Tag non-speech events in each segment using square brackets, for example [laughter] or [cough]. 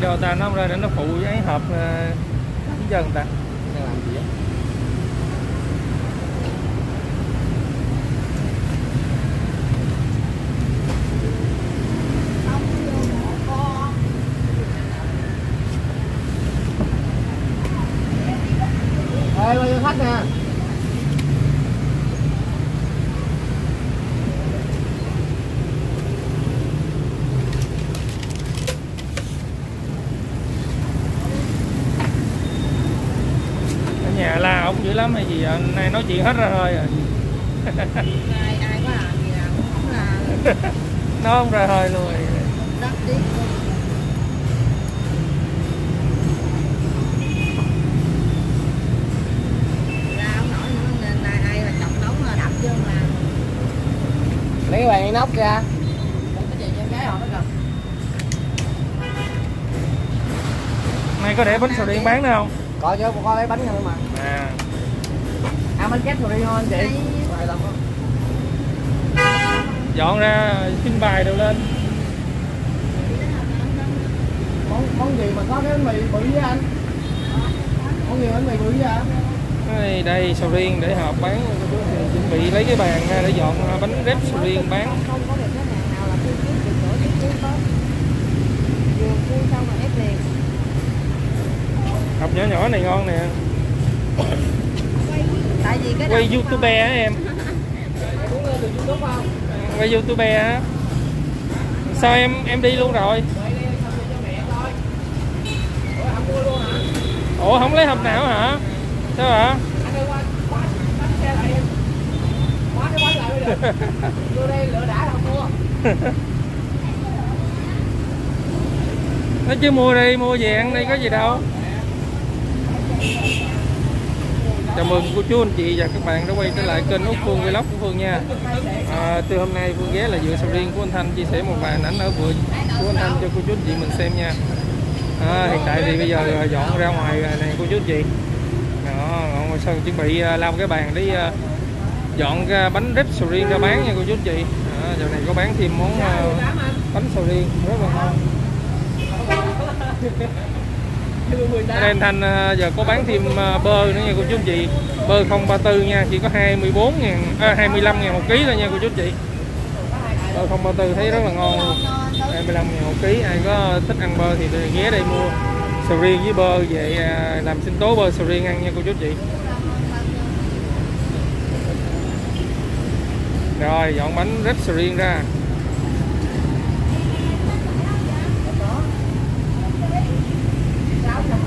chạy đồ ta nó không ra để nó phụ với hộp ờ, dân ta Đang làm gì? Ê, bao nhiêu khách nè? ở nhà la ổng dữ nay nói chuyện hết ra hơi rồi ai ai có làm gì làm cũng không là [laughs] nó không ra hơi luôn rồi. đất đi ra không nổi nữa nên ai ai là chọc nóng là đập vô mà Lấy cái bàn inox ra. Cái gì cho em gái họ nó cần. nay có để bánh sầu riêng bán nữa không Có chứ, có lấy bánh thôi mà. à Ăn bánh kép rồi đi thôi chị. Vài lần không? dọn ra trưng bày đồ lên. Món món gì mà có cái bánh mì bự với anh? Món gì bánh mì bự với anh đây, đây sầu riêng để hộp bán. Chuẩn bị lấy cái bàn ra để dọn bánh rép sầu riêng bán. Không có được cái hàng nào là kêu kiếm được chỗ tiếp tiếp hết. Vừa khui xong rồi ép liền. Hộp nhỏ nhỏ này ngon nè tại vì cái quay youtube á em. Quay youtube á. Sao em em đi luôn rồi? Ủa không lấy hộp nào hả? Sao hả? [laughs] Vô đây lựa đã không mua nói chứ mua đi mua về ăn đi có gì đâu chào mừng cô chú anh chị và các bạn đã quay trở lại kênh út phương vlog của phương nha. À, từ hôm nay phương ghé là dựa sầu riêng của anh thanh chia sẻ một vài hình ảnh ở vườn của anh thanh cho cô chú anh chị mình xem nha. À, hiện tại thì bây giờ à, dọn ra ngoài này cô chú anh chị. Đó ngọn sơn chuẩn bị à, lau cái bàn để à, dọn ra bánh rít sầu riêng ra bán nha cô chú anh chị. À, giờ này có bán thêm món bánh sầu riêng rất là ngon. [laughs] ở đây Thanh à, giờ có bán thêm à, bơ nữa nha cô chú anh chị. Bơ 034 nha chỉ có 24 ngàn à, 25 ngàn một ký thôi nha cô chú anh chị. Bơ 034 thấy rất là ngon. luôn 25 ngàn một ký ai có thích ăn bơ thì ghé đây mua. Sầu riêng với bơ về à, làm sinh tố bơ sầu riêng ăn nha cô chú anh chị. Rồi dọn bánh rếp sầu riêng ra.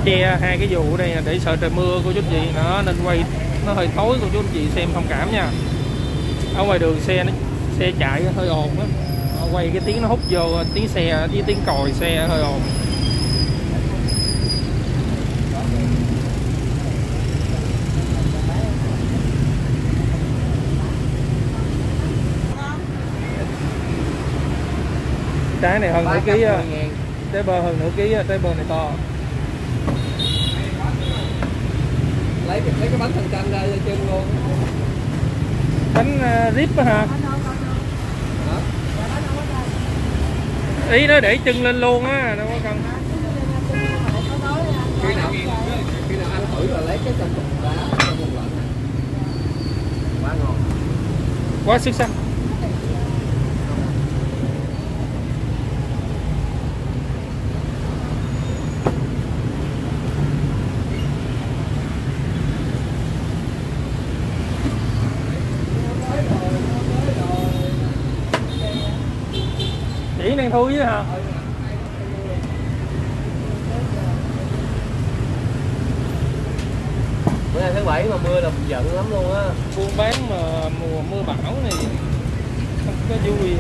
Che hai cái dù ở đây là để sợ trời mưa cô chú anh chị. Nó nên quay nó hơi tối cô chú anh chị xem thông cảm nha. Ở ngoài đường xe nó xe chạy hơi ồn á. Ờ, quay cái tiếng nó hút vô tiếng xe với tiếng còi xe hơi ồn. Trái này hơn nửa ký á. Trái bơ hơn nửa ký á trái bơ này to lấy lấy cái bánh thần canh ra cho chân luôn. Bánh uh, rip á hả? Hả? Ý nó để chân lên luôn á đâu có cần khi nào khi nào anh thử là lấy cái chân cục đá cho một lần. Quá ngon. Quá xuất sắc đang thui với hả? Bữa nay thứ bảy mà mưa là giận lắm luôn á. Buôn bán mà mùa mưa bão này không có vui.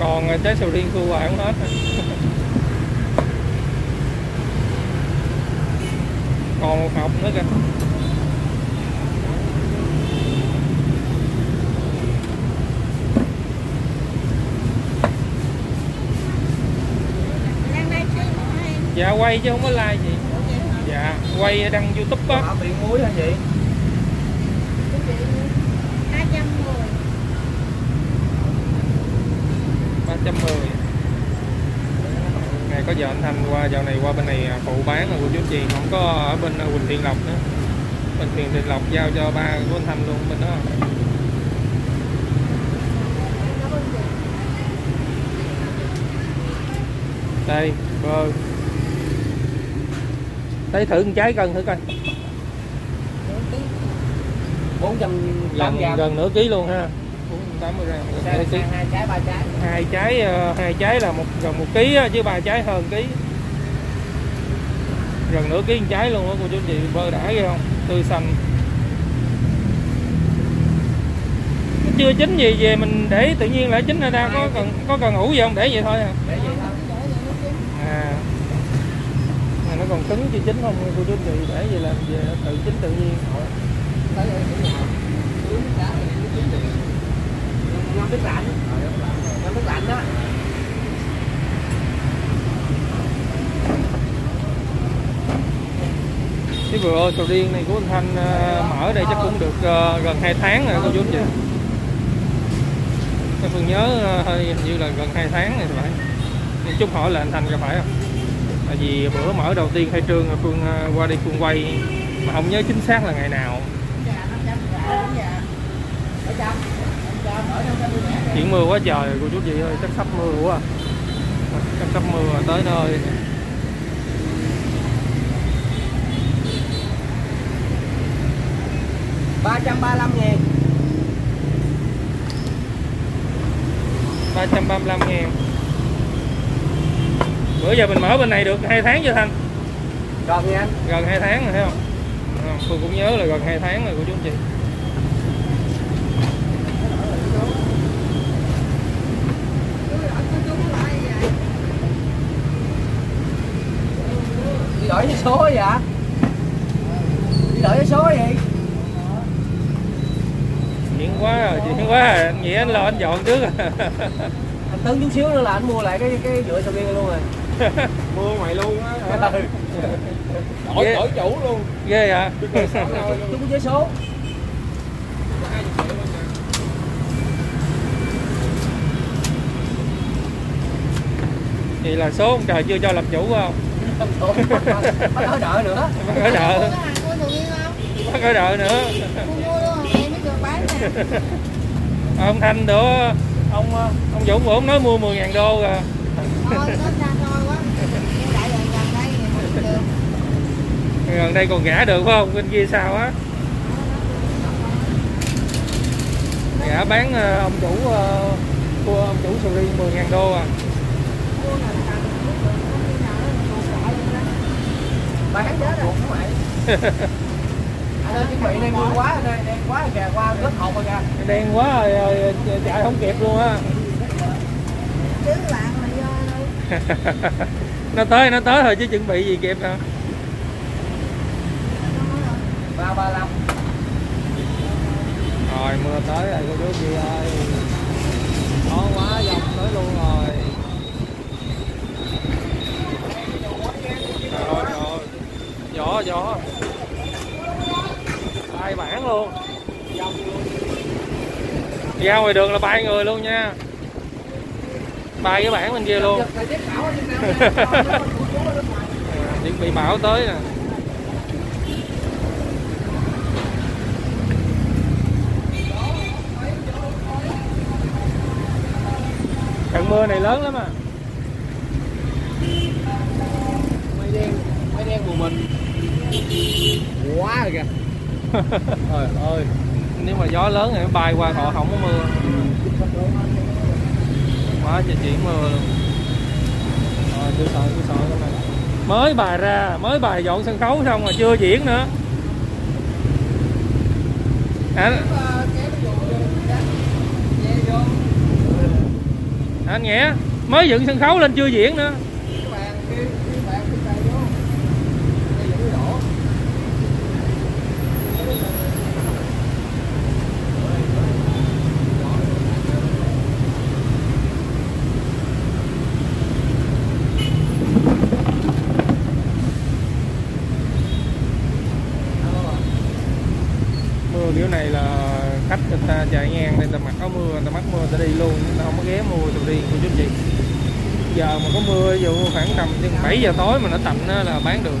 Còn trái sầu riêng thu hoài không hết còn một hộp nữa kìa. Dạ quay chứ không có like gì. Dạ quay đăng youtube á. Bị muối hả chị? Ba trăm mười ngày có vợ anh Thanh qua dạo này qua bên này à, phụ bán rồi cô chú chị không có ở bên à, Quỳnh Thiện Lộc nữa. Bên Thiện Thiện Lộc giao cho ba của anh Thanh luôn bên đó. Đây bơ. Thấy thử một trái cân thử coi. Bốn trăm gần gần nửa ký luôn ha 480 gram. Gần nửa ký hai trái ba trái. hai trái ờ, hai trái là một gần một ký chứ ba trái hơn ký. Gần nửa ký trái luôn á cô chú chị bơ đã ghê không? Tươi xanh. Nó chưa chín gì về mình để tự nhiên lại chín ra ra có cần có cần ủ gì không? Để vậy thôi à, để vậy thôi. À. Mà nó còn cứng chưa chín không cô chú chị để vậy làm về tự chín tự nhiên. Tới đây cũng nào uống nước đá thì nó chín tiền ngâm nước lạnh ngâm nước lạnh đó cái vừa sầu riêng này của anh Thanh ờ, mở đây chắc cũng được ờ, gần 2 tháng rồi, cô chú anh chị. Cái Phương nhớ ờ, hơi hình như là gần 2 tháng này phải. Nên chút hỏi là anh Thanh có phải không? Tại vì bữa mở đầu tiên khai trương Phương qua đi Phương quay, mà không nhớ chính xác là ngày nào chuyển mưa quá trời cô chú chị ơi chắc sắp mưa quá. À. chắc sắp mưa rồi, tới nơi. Ba trăm ba mươi lăm ngàn. 335 ngàn. Bữa giờ mình mở bên này được hai tháng chưa Thanh? Còn nha anh? Gần 2 tháng rồi thấy không? Ờ, Phương cũng nhớ là gần 2 tháng rồi của chú chị đổi cái số vậy đi đổi cái số gì chuyện quá rồi chuyện quá rồi anh nghĩ anh lo anh dọn trước anh tấn chút xíu nữa là anh mua lại cái cái vựa sầu riêng luôn rồi. [laughs] Mua ngoài luôn á. Đổi Ghê. đổi chủ luôn. Ghê à chúng giấy số vậy là số ông trời chưa cho làm chủ không bắt ở đợi nữa. Bắt ở đợi riêng không? bắt ở đợi nữa. [laughs] Ông Thanh nữa ông ông Dũng ông nói mua 10 ngàn đô rồi Thôi, nó xa xôi quá. Em đại gần đây không còn gã được phải không? Bên kia sao á? Gã bán ờ, ông chủ ờ, của ông chủ sầu riêng 10 ngàn đô à Mua là tầm lúc được, có khi nào nó còn gọi luôn đó. Bán chết rồi. [laughs] Anh ơi chuẩn bị đang mưa quá anh ơi đang quá kìa qua rất hột rồi kìa. Đen quá rồi, rồi chạy không kịp luôn á. Chứ bạn là do đâu. [laughs] nó tới nó tới thôi chứ chuẩn bị gì kịp đâu. Ba ba năm rồi mưa tới rồi cô chú chị ơi. Khó quá dòng tới luôn rồi rồi rồi gió. Gió bay bản luôn. Ra ngoài đường là bay người luôn nha. Bay cái bản bên kia luôn. [laughs] Chuẩn bị bão tới nè. Trận mưa này lớn lắm à. Mây đen mây đen của mình quá rồi kìa. [laughs] Trời ơi, nếu mà gió lớn thì nó bay qua họ không có mưa. Quá trời chuyển mưa luôn. Rồi, tôi sợ tôi sợ cái này. Mới bài ra, mới bài dọn sân khấu xong mà chưa diễn nữa. Anh anh nghĩa? Mới dựng sân khấu lên chưa diễn nữa. Mưa kiểu này là khách người ta chạy ngang nên ta mặc áo mưa, người ta mắc mưa, người ta đi luôn, người ta không có ghé mua tàu riêng của chú chị giờ mà có mưa, ví dụ khoảng tầm 7 giờ tối mà nó tạnh là bán được.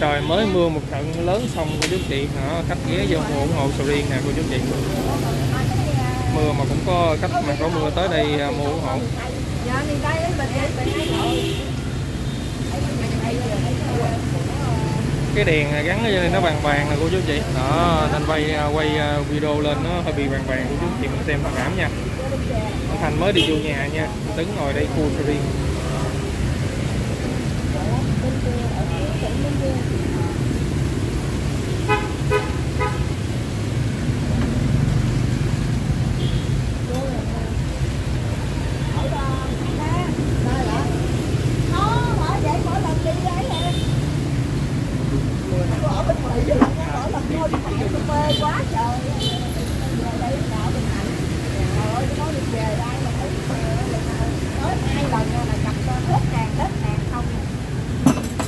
Trời, mới mưa một trận lớn xong cô chú chị hả? Khách ghé vô mua ủng hộ sầu riêng nè, cô chú chị mưa mà cũng có khách mà có mưa tới đây à, mua ủng hộ. Bình bình cái đèn gắn ở đây nó vàng vàng nè cô chú chị. Đó, nên quay à, quay à, video lên nó hơi bị vàng vàng cô chú chị, mình xem thông cảm nha. Anh Thành mới đi vô nhà nha Tấn ngồi đây khu sầu riêng quá trời đây nào bình hạnh rồi nó đi về đây là thấy tới hai lần là gặp hết hàng hết hàng không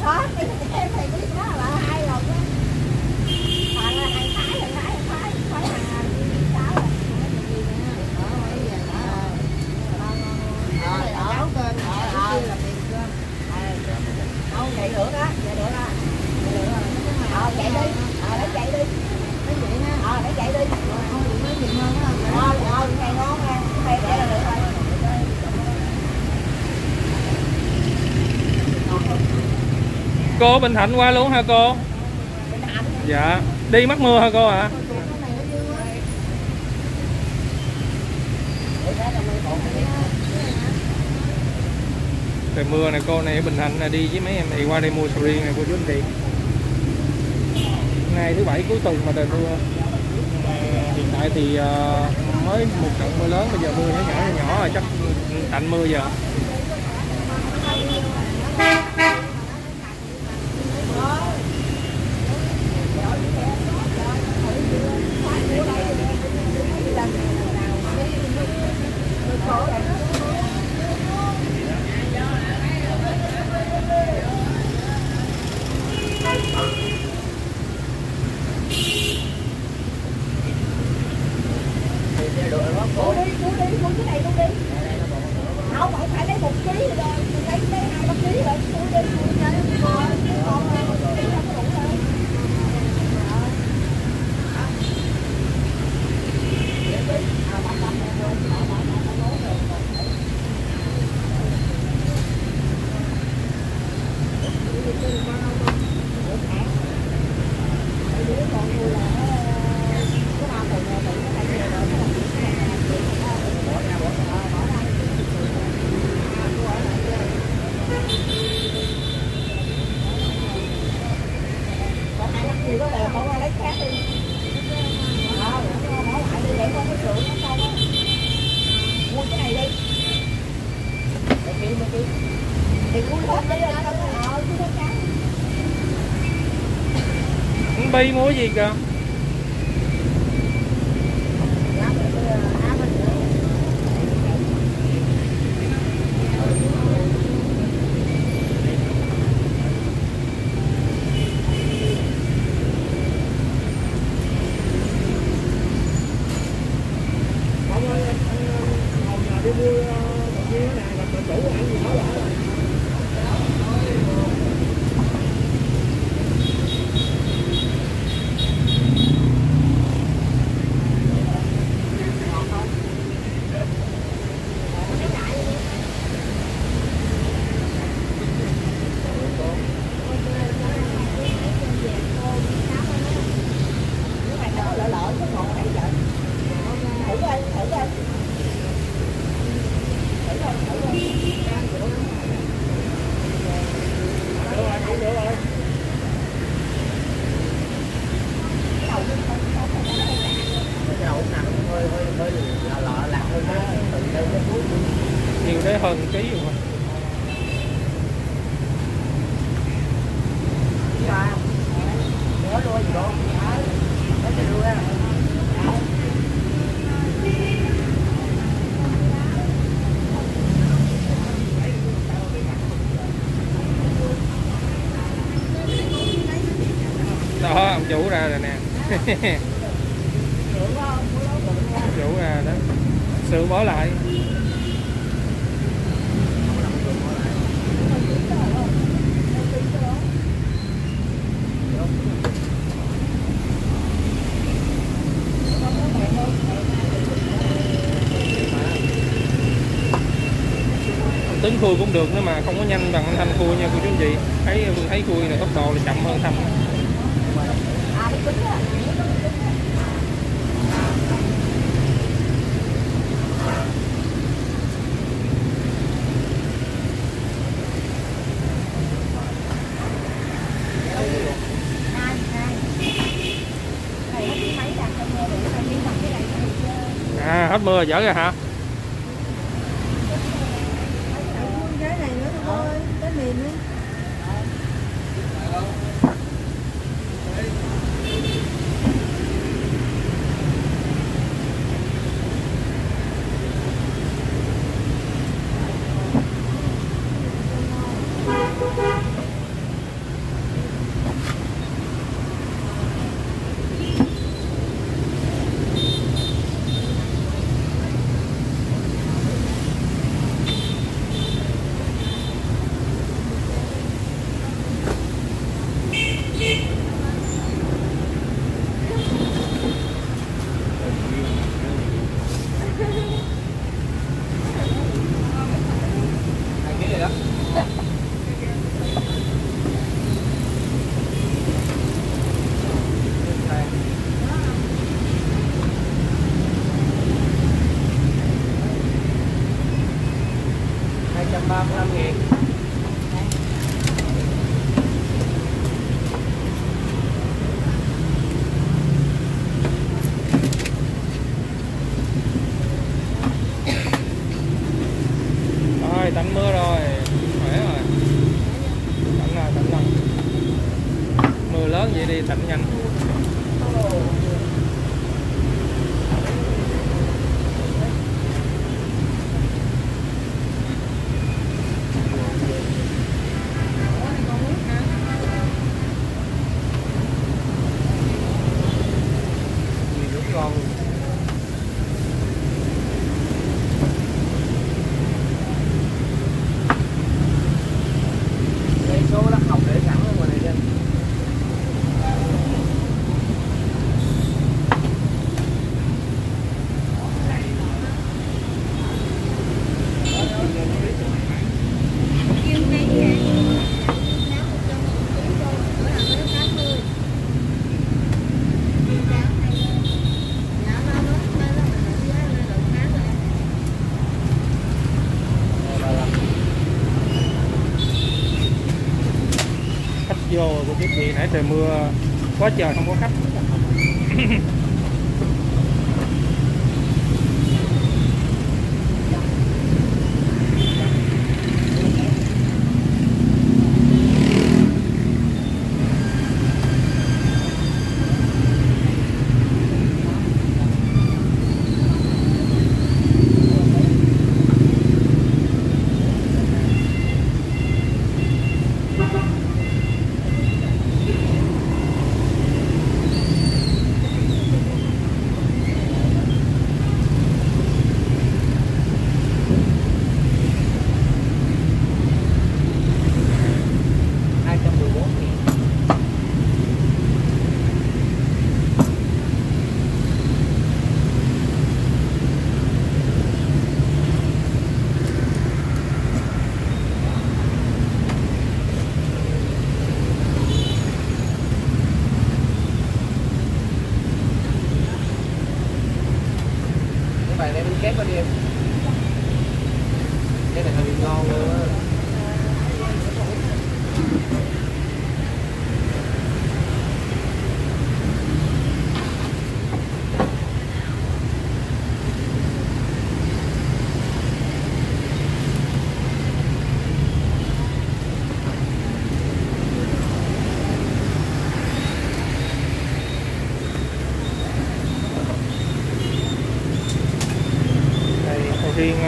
đó cái em thầy biết đó là hai lần đó thằng là thằng thái thằng thái thằng thái thái thằng nào đi sáu rồi nấu cơm ờ là tiền cơm không vậy nữa đó vậy nữa đó ờ chạy đi ờ lấy chạy đi lấy vậy ha ờ lấy chạy đi lấy gì ngon á ờ ờ ngày ngon nè hay để là được rồi Cô Bình Thạnh qua luôn hả cô? Dạ Đi mắc mưa hả cô ạ? Trời, mưa này cô này ở Bình Thạnh là đi với mấy em này qua đây mua sầu riêng này cô chú anh chị Ngày thứ bảy cuối tuần mà trời mưa Hiện tại thì ờ, mới một trận mưa lớn, bây giờ mưa nhỏ nhỏ nhỏ rồi, chắc tạnh mưa giờ Mua đi, mua đi, mua cái này luôn đi. Không, không phải lấy một ký rồi, mình lấy lấy hai ba ký rồi, mua đi, mua cho nó ngon, ngon hơn, ký nó có đủ hơn. Còn hai năm gì có lẽ bỏ qua lấy khác đi. Ờ, bỏ lại đi để con cái sữa nó không á. Mua cái này đi. Để kêu, để kêu. Thì cuối hết đi rồi, không có ờ, cứ hết trắng. Bi mua cái gì kìa [laughs] chủ à đó. Sự bỏ lại. Tính khui cũng được nữa mà không có nhanh bằng anh thanh khui nha cô chú anh chị. Thấy thấy khui là tốc độ là chậm hơn thanh. à, hết mưa dở ra hả? trời mưa quá trời không có khách. [laughs]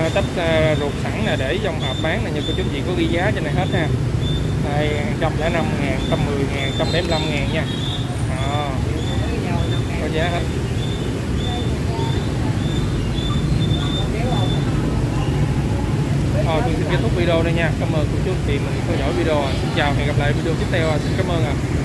tách à, ruột sẵn là để trong hộp bán là như cô chú chị có ghi giá cho này hết ha. Đây 105 ngàn, 110 ngàn, 175 ngàn nha. À, có giá hết. Thôi mình xin kết thúc video đây nha. Cảm ơn cô chú chị mình theo dõi video. Xin chào hẹn gặp lại video tiếp theo. Xin cảm ơn ạ. à.